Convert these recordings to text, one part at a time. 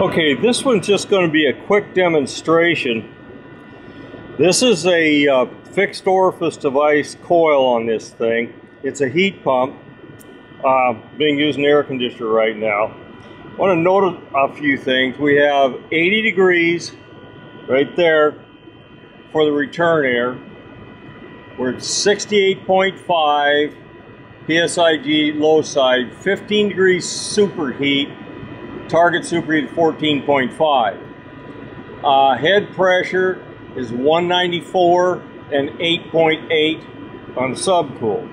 Okay, this one's just going to be a quick demonstration. This is a uh, fixed orifice device coil on this thing. It's a heat pump uh, being used in air conditioner right now. I want to note a few things. We have 80 degrees right there for the return air. We're at 68.5 PSIG low side, 15 degrees superheat, target superheat 14.5. Uh, head pressure is 194 and 8.8 on subcool.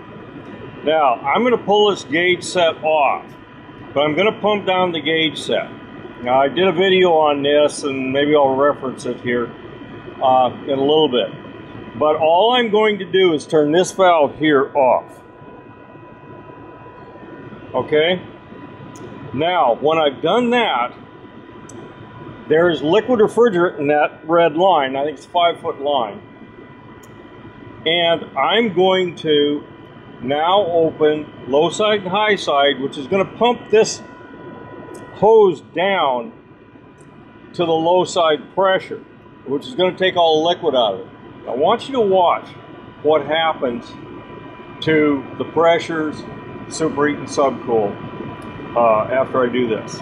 Now, I'm going to pull this gauge set off, but I'm going to pump down the gauge set. Now, I did a video on this, and maybe I'll reference it here uh, in a little bit. But all I'm going to do is turn this valve here off. Okay? Now, when I've done that, there is liquid refrigerant in that red line. I think it's five foot line. And I'm going to now open low side and high side, which is going to pump this hose down to the low side pressure, which is going to take all the liquid out of it. I want you to watch what happens to the pressures, superheat and subcool uh, after I do this.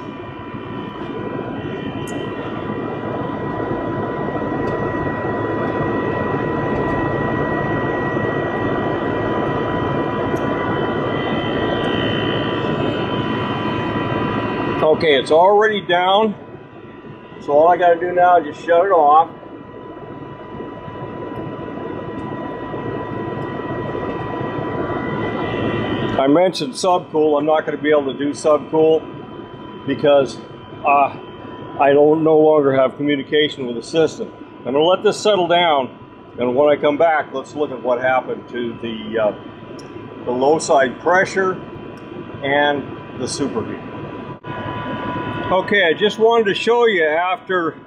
Okay, it's already down. So all I got to do now is just shut it off. I mentioned subcool. I'm not going to be able to do subcool because uh, I don't no longer have communication with the system. I'm going to let this settle down, and when I come back, let's look at what happened to the uh, the low side pressure and the superheat. Okay, I just wanted to show you after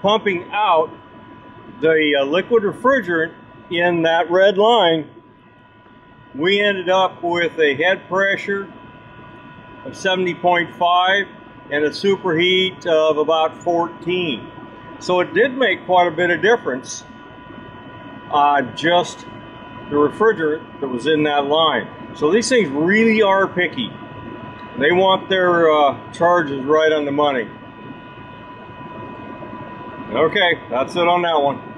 pumping out the uh, liquid refrigerant in that red line we ended up with a head pressure of 70.5 and a superheat of about 14. So it did make quite a bit of difference, uh, just the refrigerant that was in that line. So these things really are picky. They want their uh, charges right on the money. Okay, that's it on that one.